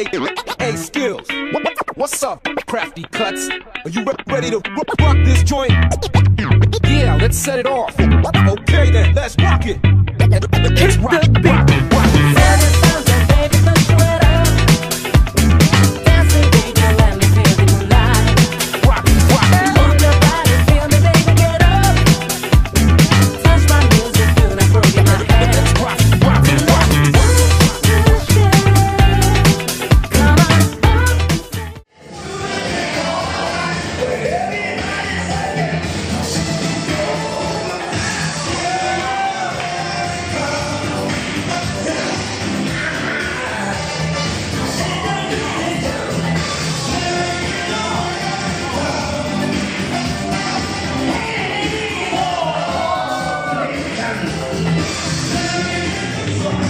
Hey, hey, skills. What's up, crafty cuts? Are you re- ready to rock this joint? Yeah, let's set it off. Okay then, let's rock it. Let's rock, rock, rock. Rock, Thank you.